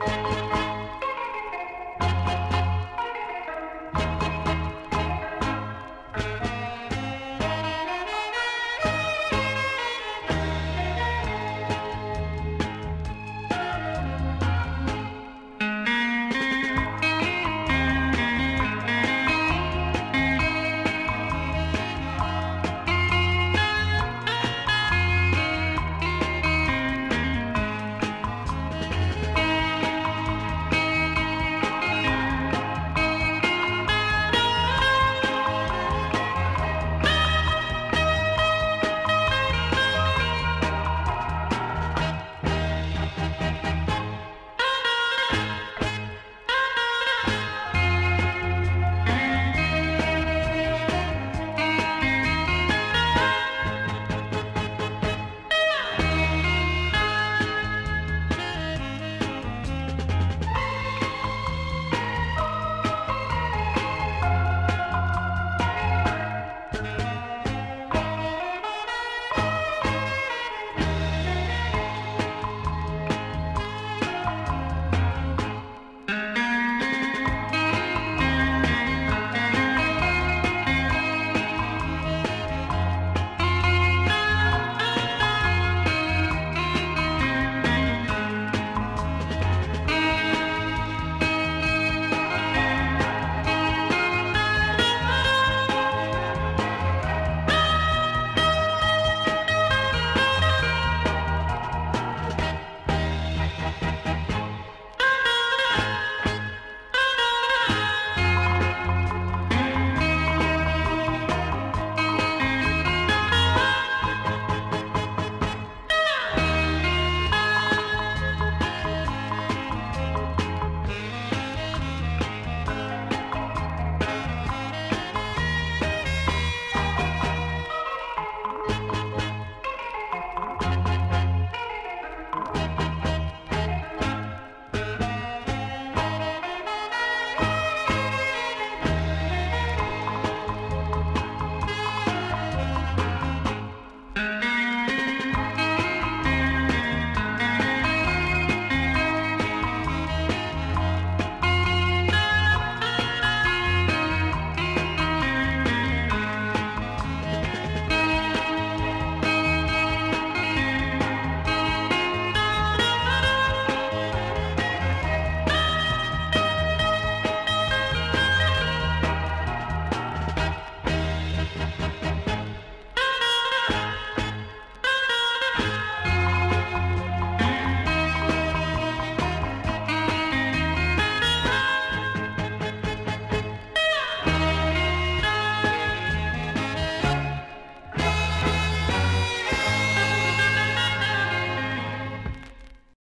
Bye.